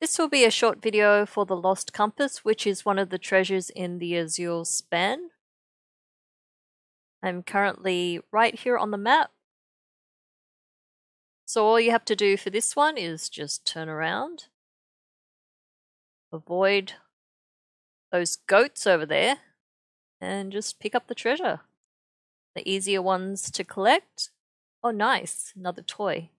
This will be a short video for the Lost Compass, which is one of the treasures in the Azure span. I'm currently right here on the map. So all you have to do for this one is just turn around. Avoid those goats over there. And just pick up the treasure. The easier ones to collect. Oh nice, another toy.